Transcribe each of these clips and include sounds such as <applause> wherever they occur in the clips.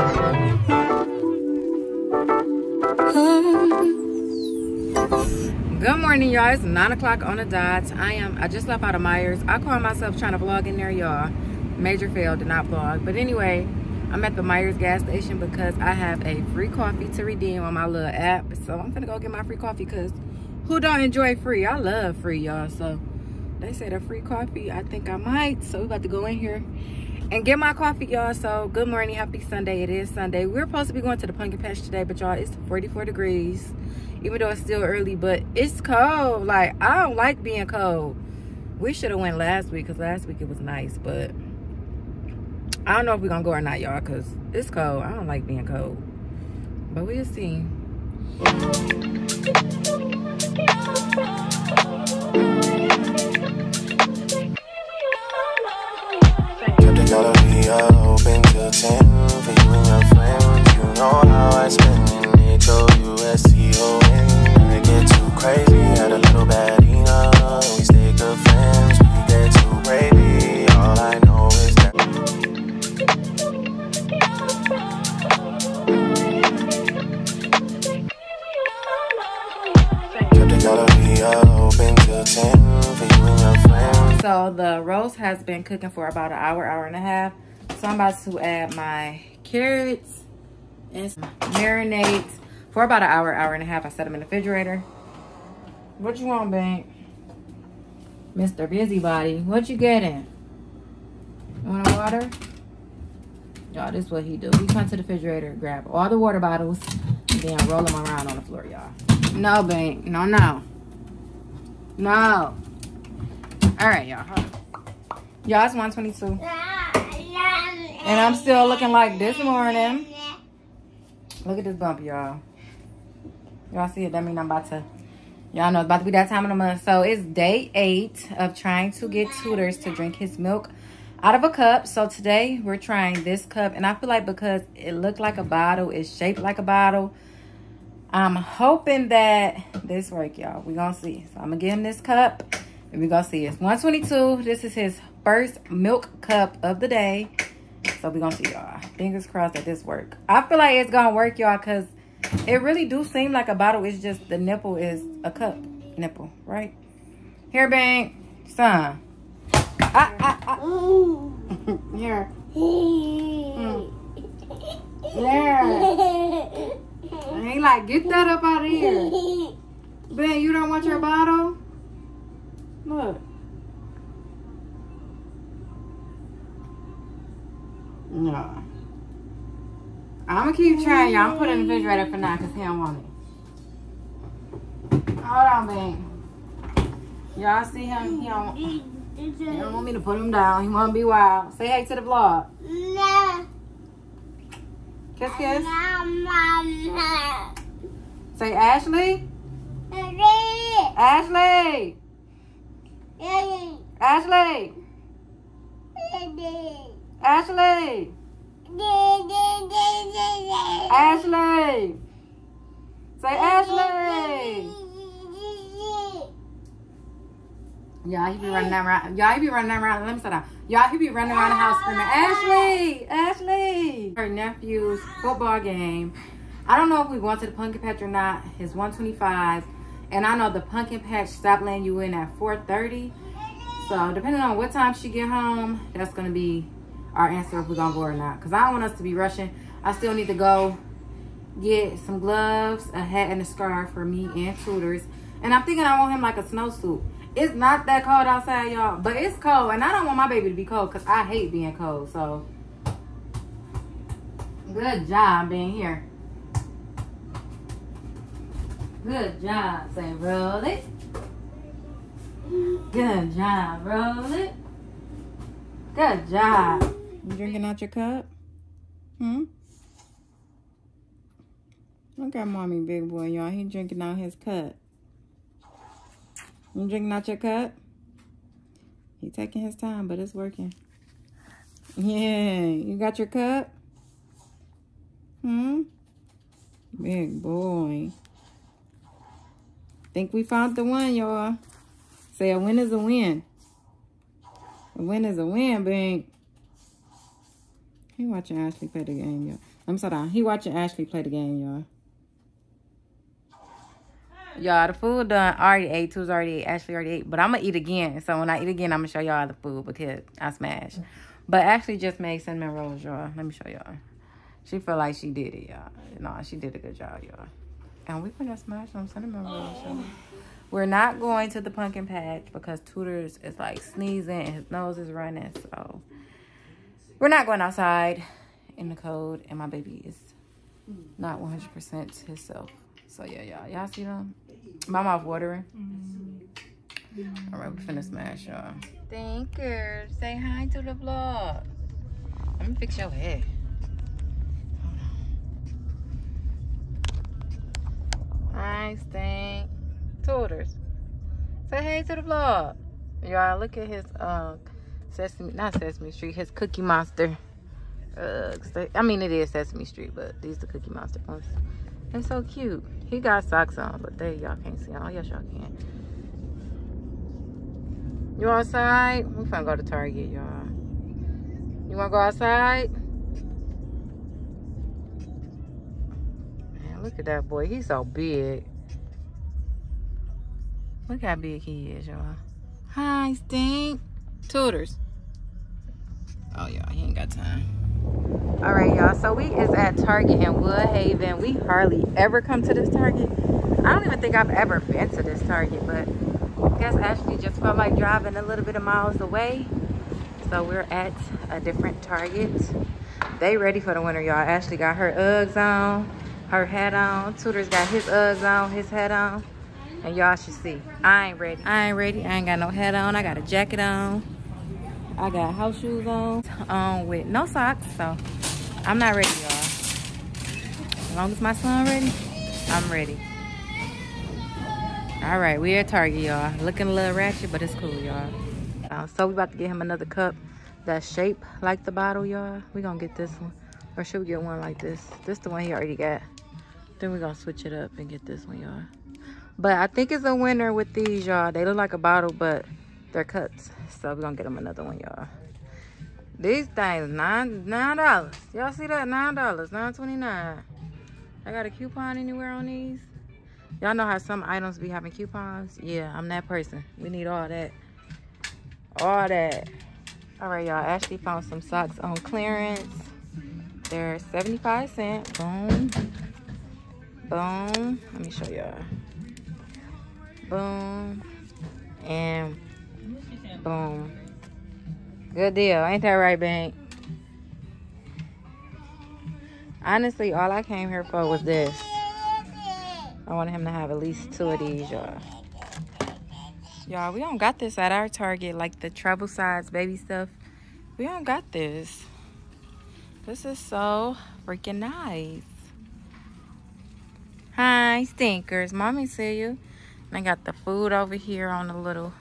Good morning, y'all. It's 9 o'clock on the dot. I am, I just left out of Meijer I call myself trying to vlog in there, y'all. Major fail, did not vlog. But anyway, I'm at the Meijer gas station because I have a free coffee to redeem on my little app. So I'm gonna go get my free coffee because who don't enjoy free? I love free, y'all. So they said a free coffee. I think I might. So we about to go in here and get my coffee, y'all. So good morning, happy Sunday. It is Sunday. We're supposed to be going to the pumpkin patch today, but y'all, it's 44 degrees even though it's still early but it's cold like i don't like being cold we should have went last week because last week it was nice but i don't know if we're gonna go or not y'all because it's cold i don't like being cold but we'll see Open till 10 for you and your friends. You know how I spend H-O-U-S-T-O-N. I get too crazy, had a little bad enough. We stay good friends, we get too crazy. All I know is that. Kept it gotta be open till 10 for you and your friends. So the roast has been cooking for about an hour, hour and a half. So I'm about to add my carrots and marinades for about an hour, hour and a half. I set them in the refrigerator. What you want, bank? Mr. Busybody, what you getting? You want a water? Y'all, this is what he do. He come to the refrigerator, grab all the water bottles, and then roll them around on the floor, y'all. No, bank. No, no. No. All right, y'all. Y'all, it's 122. And I'm still looking like this morning. Look at this bump, y'all. Y'all see it? That mean I'm about to, y'all know it's about to be that time of the month. So it's day eight of trying to get tutors to drink his milk out of a cup. So today we're trying this cup. And I feel like because it looked like a bottle, it's shaped like a bottle. I'm hoping that this work, y'all. we going to see. So I'm going to give him this cup. And we going to see. It's 122. This is his first milk cup of the day. So we going to see, y'all. Fingers crossed that this work. I feel like it's going to work, y'all, because it really do seem like a bottle. It's just the nipple is a cup nipple, right? Here, Bank. Son. Ah, ah, ah. <laughs> Here. Mm. There. And he like, get that up out of here. Ben, you don't want your bottle? Look. No. I'm gonna keep trying, y'all. I'm putting in the refrigerator for now because he don't want it. Hold on, Ben. Y'all see him? He don't, he don't want me to put him down. He want to be wild. Say hey to the vlog. Kiss, kiss. Say Ashley. Ashley. Ashley. Ashley. Ashley. Ashley. Say Ashley. Y'all, he be running around. Y'all, he be running around. Let me sit down. Y'all, he be running around the house screaming, Ashley, Ashley. Her nephew's football game. I don't know if we going to the pumpkin patch or not. It's 125. And I know the pumpkin patch stopped letting you in at 4.30. So, depending on what time she get home, that's going to be our answer if we're to go or not. Because I don't want us to be rushing. I still need to go get some gloves, a hat, and a scarf for me and tutors. And I'm thinking I want him like a snowsuit. It's not that cold outside, y'all. But it's cold. And I don't want my baby to be cold because I hate being cold. So, good job being here. Good job. Say, roll it. Good job. Roll it. Good job. You drinking out your cup? Hmm? Look at mommy, big boy, y'all. He drinking out his cup. You drinking out your cup? He taking his time, but it's working. Yeah, you got your cup? Hmm? Big boy. Think we found the one, y'all. Say a win is a win. A win is a win, big. He watching Ashley play the game, y'all. I'm sorry. He watching Ashley play the game, y'all. Y'all, the food done already ate. Two's already ate. Ashley already ate. But I'm going to eat again. So when I eat again, I'm going to show y'all the food because I smashed. But Ashley just made cinnamon rolls, y'all. Let me show y'all. She feel like she did it, y'all. No, she did a good job, y'all. And we gonna smash some cinnamon rolls, y'all. We're not going to the pumpkin patch because Tutors is like sneezing and his nose is running. So we're not going outside in the cold and my baby is not 100% himself. So yeah, y'all. Y'all see them? My mouth watering. All right, we finna smash, y'all. Thank you. Say hi to the vlog. Let me fix your hair. Hi, Stink. Tutors. Say hey to the vlog. Y'all, look at his, uh, Sesame, not Sesame Street, his Cookie Monster. Uh, I mean, it is Sesame Street, but these are the Cookie Monster ones. They're so cute. He got socks on, but they y'all can't see them. Oh, yes, y'all can. You outside? We finna go to Target, y'all. You wanna go outside? Man, look at that boy. He's so big. Look how big he is, y'all. Hi, Stink. Tutors. Oh, y'all, he ain't got time. All right, y'all. So we is at Target in Woodhaven. We hardly ever come to this Target. I don't even think I've ever been to this Target, but I guess Ashley just felt like driving a little bit of miles away. So we're at a different Target. They ready for the winter, y'all. Ashley got her Uggs on, her hat on. Tutors got his Uggs on, his hat on. And y'all should see. I ain't ready. I ain't ready. I ain't got no hat on. I got a jacket on. I got house shoes on, um, with no socks. So I'm not ready, y'all. As long as my son ready, I'm ready. All right, we at Target, y'all. Looking a little ratchet, but it's cool, y'all. Uh, so we about to get him another cup that's shaped like the bottle, y'all. We gonna get this one. Or should we get one like this? This the one he already got. Then we gonna switch it up and get this one, y'all. But I think it's a winner with these, y'all. They look like a bottle, but they're cuts. So we're gonna get them another one, y'all. These things, nine nine dollars. Y'all see that? Nine dollars, nine twenty nine. I got a coupon anywhere on these. Y'all know how some items be having coupons? Yeah, I'm that person. We need all that. All that. All right, y'all. Ashley found some socks on clearance. They're 75 cents. Boom. Boom. Let me show y'all. Boom. And boom. Good deal. Ain't that right, Bank? Honestly, all I came here for was this. I wanted him to have at least two of these, y'all. Y'all, we don't got this at our Target, like the travel size baby stuff. We don't got this. This is so freaking nice. Hi, stinkers. Mommy see you. I got the food over here on the little...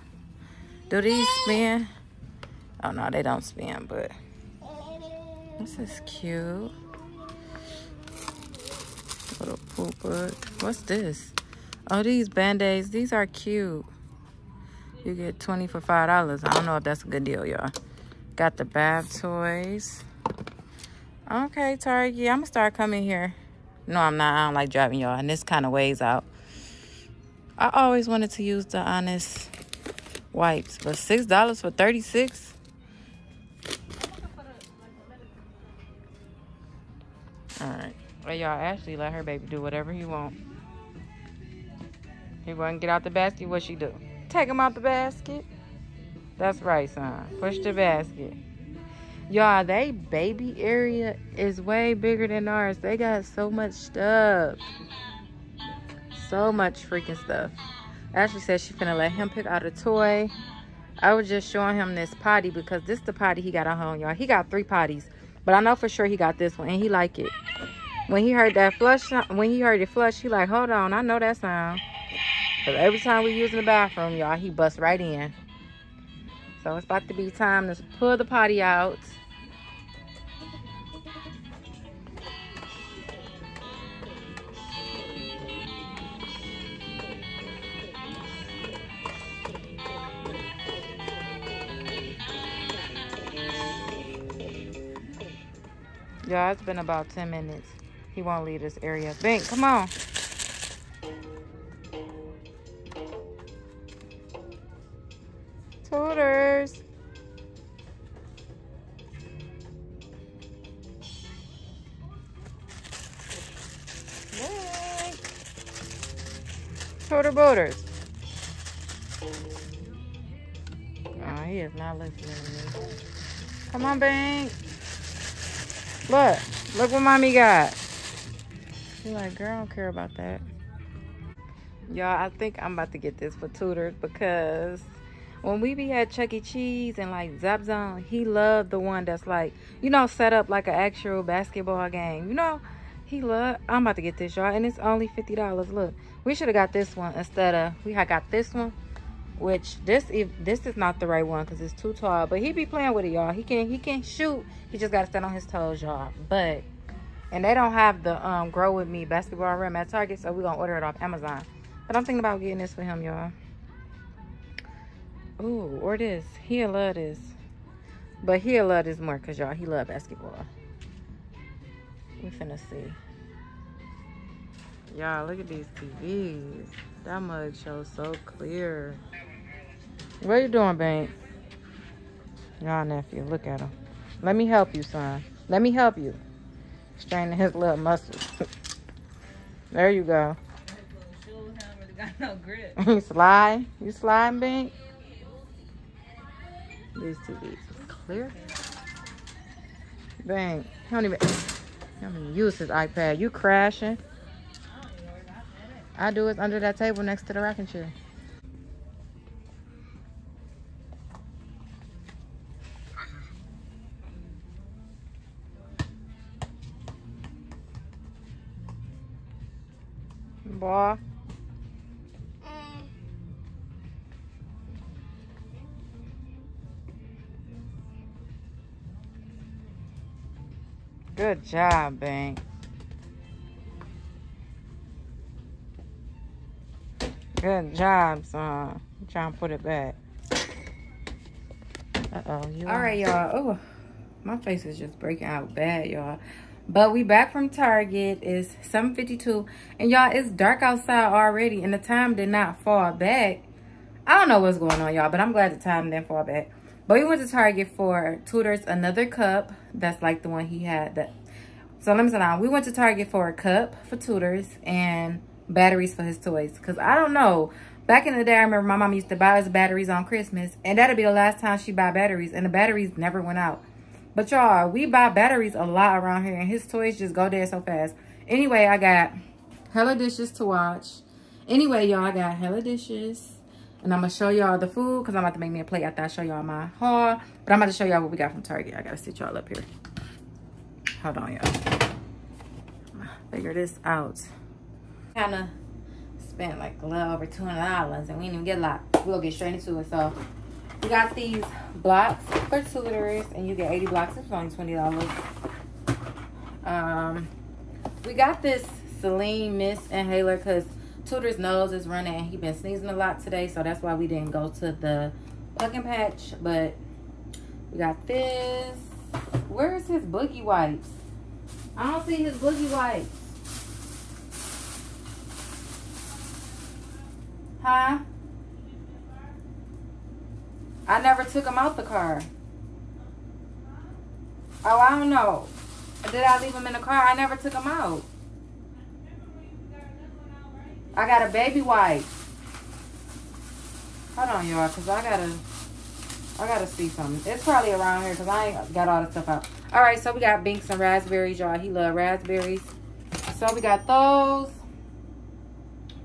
Do these spin? Oh, no, they don't spin, but... This is cute. Little poop book. What's this? Oh, these band-aids. These are cute. You get 20 for $5. I don't know if that's a good deal, y'all. Got the bath toys. Okay, Target. I'm going to start coming here. No, I'm not. I don't like driving, y'all. And this kind of weighs out. I always wanted to use the Honest wipes. But $6 for 36 Alright. Well, y'all actually let her baby do whatever he want. He wouldn't get out the basket. What she do? Take him out the basket. That's right, son. Push the basket. Y'all, they baby area is way bigger than ours. They got so much stuff. So much freaking stuff. Ashley said finna let him pick out a toy. I was just showing him this potty because this is the potty he got at home, y'all. He got three potties. But I know for sure he got this one and he like it. When he heard that flush, when he heard it flush, he like, hold on, I know that sound. Because every time we use in the bathroom, y'all, he busts right in. So it's about to be time to pull the potty out. Y'all, it's been about 10 minutes. He won't leave this area. Bink, come on. Tutors. Bink. Tutor boaters. Oh, he is not listening to me. Come on, Bink. Look. Look what mommy got. She's like, girl, I don't care about that. Y'all, I think I'm about to get this for tutors because when we be at Chuck E. Cheese and like Zap Zone, he loved the one that's like, you know, set up like an actual basketball game. You know, he love. I'm about to get this, y'all, and it's only fifty dollars. Look, we should have got this one instead of we had got this one, which this if this is not the right one because it's too tall. But he be playing with it, y'all. He can he can shoot. He just got to stand on his toes, y'all. But and they don't have the um grow with me basketball rim at Target, so we're gonna order it off Amazon. But I'm thinking about getting this for him, y'all. Ooh, or this. He'll love this. But he'll love this more because y'all, he love basketball. We finna see. Y'all, look at these TVs. That mug shows so clear. What are you doing, Bank? Y'all nephew, look at him. Let me help you, son. Let me help you. Straining his little muscles. <laughs> there you go. <laughs> You slide? You sliding, Bank? These TVs is clear. Bang. He don't even, he don't even use his iPad. You crashing. I do it under that table next to the rocking chair. Boy. Good job, Bank. Good job, son. I'm trying to put it back. Uh-oh. All right, y'all. Oh, my face is just breaking out bad, y'all. But we back from Target. It's 7.52. And y'all, it's dark outside already. And the time did not fall back. I don't know what's going on, y'all. But I'm glad the time didn't fall back. But we went to Target for Tudor's another cup. That's like the one he had. That. So let me tell you, we went to Target for a cup for Tudor's and batteries for his toys. Because I don't know. Back in the day, I remember my mom used to buy us batteries on Christmas. And that'd be the last time she buy batteries. And the batteries never went out. But y'all, we buy batteries a lot around here. And his toys just go dead so fast. Anyway, I got hella dishes to watch. Anyway, y'all, I got hella dishes. And I'm going to show y'all the food because I'm about to make me a plate after I show y'all my haul. But I'm about to show y'all what we got from Target. I got to sit y'all up here. Hold on, y'all. Figure this out. Kind of spent like a little over $200 and we didn't even get a lot. We'll get straight into it. So we got these blocks for tutors and you get 80 blocks. It's only $20. Um, we got this Saline Mist Inhaler because Tutor's nose is running and he been sneezing a lot today. So that's why we didn't go to the pumpkin patch. But we got this. Where's his boogie wipes? I don't see his boogie wipes. Huh? I never took them out the car. Oh, I don't know. Did I leave them in the car? I never took them out. I got a baby wipe. Hold on, y'all, because I got to... I gotta see something. It's probably around here because I ain't got all the stuff out. All right, so we got Binks and raspberries, y'all. He love raspberries. So we got those.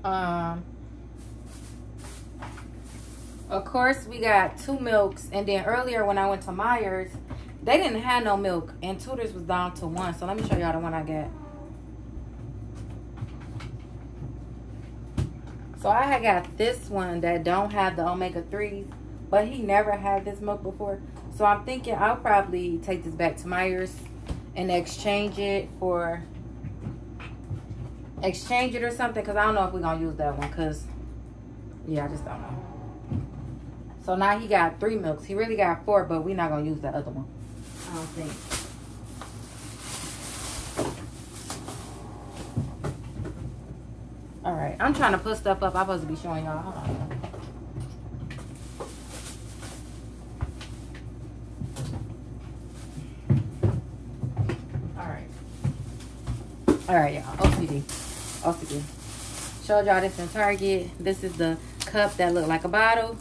Um, of course, we got two milks. And then earlier when I went to Meijer, they didn't have no milk. And Tudor's was down to one. So let me show y'all the one I got. So I got this one that don't have the omega-3s. But he never had this milk before. So I'm thinking I'll probably take this back to Meijer and exchange it for exchange it or something because I don't know if we're gonna use that one because yeah I just don't know so now he got three milks. He really got four, but we're not going to use the other one. I don't think. All right, I'm trying to put stuff up. I'm supposed to be showing y'all. Hold on. All right, all right, y'all. OCD, OCD. Showed y'all this in Target. This is the cup that looked like a bottle.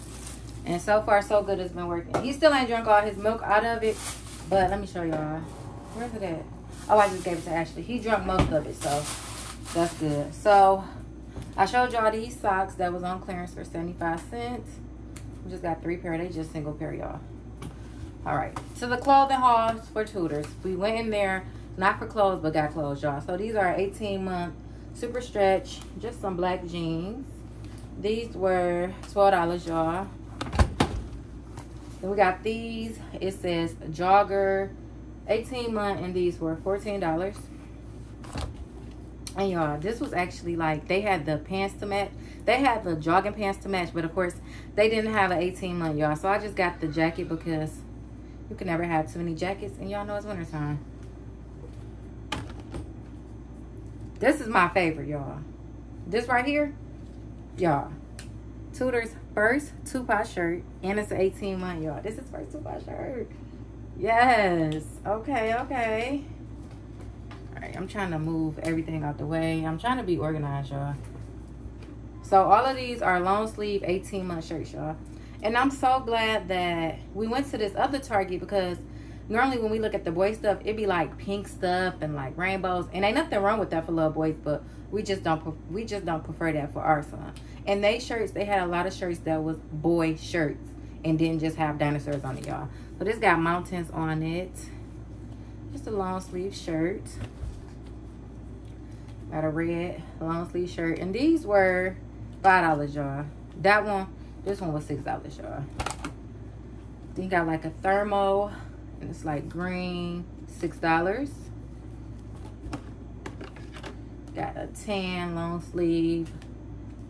And so far, so good. It's been working. He still ain't drunk all his milk out of it. But let me show y'all. Where's it at? Oh, I just gave it to Ashley. He drunk most of it, so that's good. So I showed y'all these socks that was on clearance for 75 cents. We just got three pair. They just single pair, y'all. All right. So the clothing hauls for tutors. We went in there, not for clothes, but got clothes, y'all. So these are 18 month super stretch, just some black jeans. These were $12, y'all. Then we got these. It says jogger 18 month and these were $14. And y'all, this was actually like they had the pants to match. They had the jogging pants to match, but of course they didn't have an 18 month, y'all. So I just got the jacket because you can never have too many jackets and y'all know it's wintertime. This is my favorite, y'all. This right here, y'all. Tudor's first two-pot shirt. And it's an 18 month, y'all. This is first two-pot shirt. Yes. Okay, okay. All right, I'm trying to move everything out the way. I'm trying to be organized, y'all. So all of these are long sleeve 18 month shirts, y'all. And I'm so glad that we went to this other Target because normally when we look at the boy stuff, it'd be like pink stuff and like rainbows. And ain't nothing wrong with that for little boys, but we just don't we just don't prefer that for our son. And they shirts, they had a lot of shirts that was boy shirts and didn't just have dinosaurs on it, y'all. So this got mountains on it. Just a long sleeve shirt. Got a red long sleeve shirt. And these were $5, y'all. That one, this one was $6, y'all. Then got like a thermo. And it's like green, $6. Got a tan long sleeve,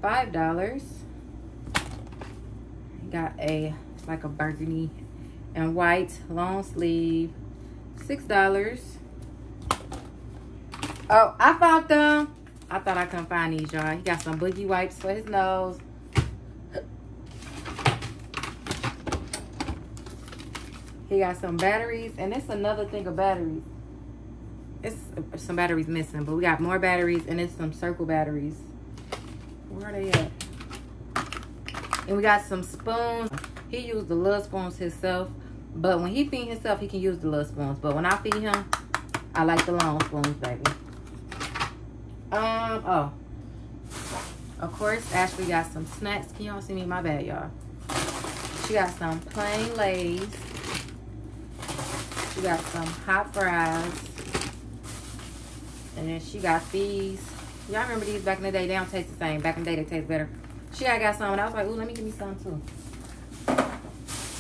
$5. Got a, like a burgundy and white long sleeve six dollars oh i found them i thought i couldn't find these y'all he got some boogie wipes for his nose he got some batteries and it's another thing of batteries it's some batteries missing but we got more batteries and it's some circle batteries where are they at and we got some spoons he used the little spoons himself but when he feed himself, he can use the little spoons. But when I feed him, I like the long spoons, baby. Um, oh. Of course, Ashley got some snacks. Can y'all see me? My bad, y'all. She got some plain Lays. Got some hot fries. And then she got these. Y'all remember these back in the day? They don't taste the same. Back in the day, they taste better. She I got some, and I was like, ooh, let me give me some, too.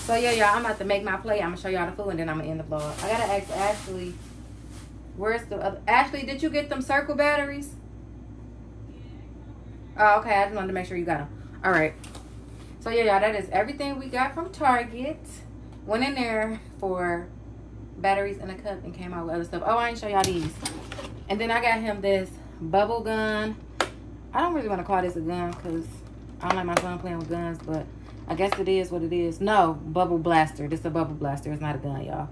So yeah, y'all, I'm about to make my plate. I'm gonna show y'all the food and then I'm gonna end the vlog. I gotta ask Ashley, where's the other? Ashley, did you get them circle batteries? Oh, okay. I just wanted to make sure you got them. All right. So yeah, y'all, that is everything we got from Target. Went in there for batteries in a cup and came out with other stuff. Oh, I ain't show y'all these. And then I got him this bubble gun. I don't really want to call this a gun because I don't like my son playing with guns, but I guess it is what it is. No, bubble blaster. This is a bubble blaster. It's not a gun, y'all.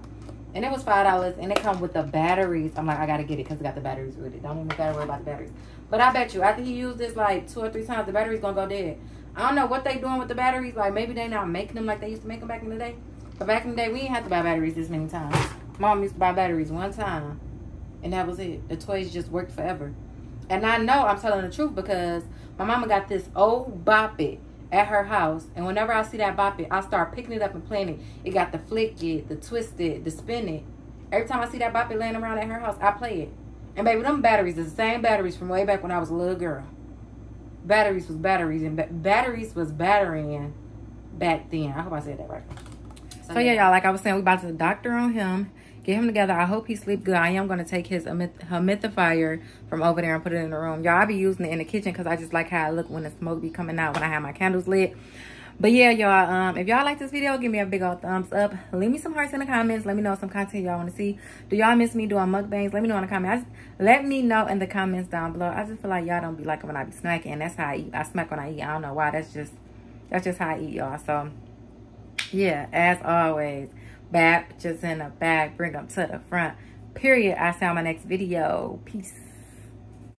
And it was $5. And it come with the batteries. I'm like, I got to get it because it got the batteries with it. Don't even gotta worry about the batteries. But I bet you, after he used this like two or three times, the battery's going to go dead. I don't know what they doing with the batteries. Like, maybe they not making them like they used to make them back in the day. But back in the day, we didn't have to buy batteries this many times. Mom used to buy batteries one time. And that was it. The toys just worked forever. And I know I'm telling the truth because my mama got this old Bop It at her house. And whenever I see that bop it, I start picking it up and playing it. It got the flick it, the twist it, the spin it. Every time I see that bop it laying around at her house, I play it. And baby, them batteries is the same batteries from way back when I was a little girl. Batteries was batteries and ba batteries was battering back then. I hope I said that right. So, so yeah, y'all, like I was saying, we about to doctor on him get him together. I hope he sleep good. I am going to take his humidifier from over there and put it in the room. Y'all, I be using it in the kitchen because I just like how it look when the smoke be coming out when I have my candles lit. But yeah, y'all, um, if y'all like this video, give me a big old thumbs up. Leave me some hearts in the comments. Let me know some content y'all want to see. Do y'all miss me doing mukbangs? Let me know in the comments. let me know in the comments down below. I just feel like y'all don't be liking when I be snacking. That's how I eat. I smack when I eat. I don't know why. That's just, that's just how I eat, y'all. So, yeah, as always, bad just in a bag. Bring them to the front. Period. See you on my next video. Peace.